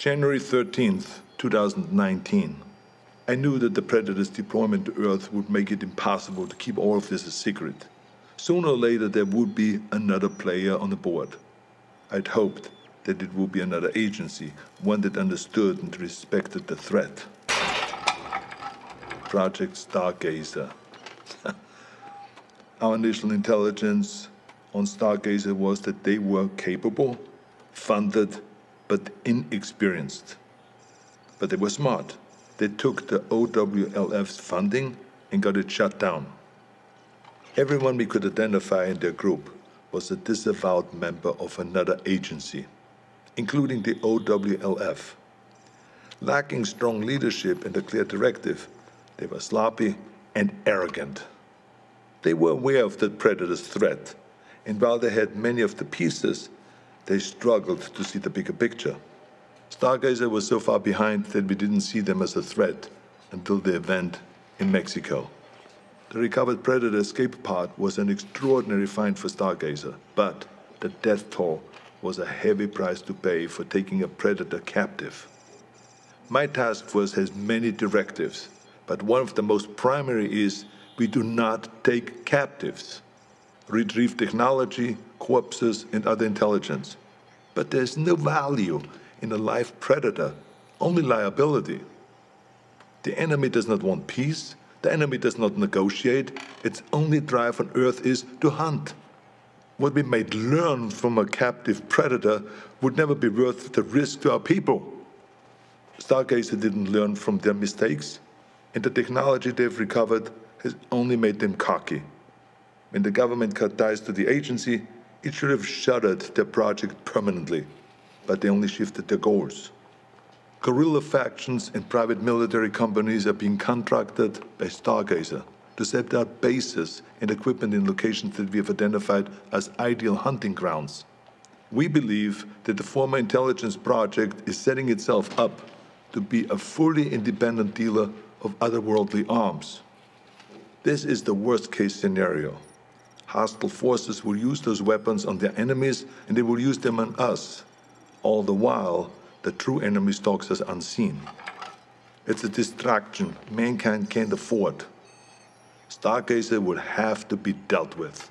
January 13th, 2019. I knew that the Predator's deployment to Earth would make it impossible to keep all of this a secret. Sooner or later, there would be another player on the board. I'd hoped that it would be another agency, one that understood and respected the threat. Project Stargazer. Our initial intelligence on Stargazer was that they were capable, funded, but inexperienced. But they were smart. They took the OWLF's funding and got it shut down. Everyone we could identify in their group was a disavowed member of another agency, including the OWLF. Lacking strong leadership and a clear directive, they were sloppy and arrogant. They were aware of the predator's threat, and while they had many of the pieces, they struggled to see the bigger picture. Stargazer was so far behind that we didn't see them as a threat until the event in Mexico. The recovered Predator escape pod was an extraordinary find for Stargazer, but the death toll was a heavy price to pay for taking a Predator captive. My task force has many directives, but one of the most primary is we do not take captives. Retrieve technology, corpses, and other intelligence. But there's no value in a live predator, only liability. The enemy does not want peace. The enemy does not negotiate. Its only drive on earth is to hunt. What we might learn from a captive predator would never be worth the risk to our people. Stargazer didn't learn from their mistakes, and the technology they've recovered has only made them cocky. When the government cut ties to the agency, it should have shuttered the project permanently, but they only shifted their goals. Guerrilla factions and private military companies are being contracted by Stargazer to set out bases and equipment in locations that we have identified as ideal hunting grounds. We believe that the former intelligence project is setting itself up to be a fully independent dealer of otherworldly arms. This is the worst case scenario. Hostile forces will use those weapons on their enemies and they will use them on us. All the while, the true enemy stalks us unseen. It's a distraction mankind can't afford. Stargazer will have to be dealt with.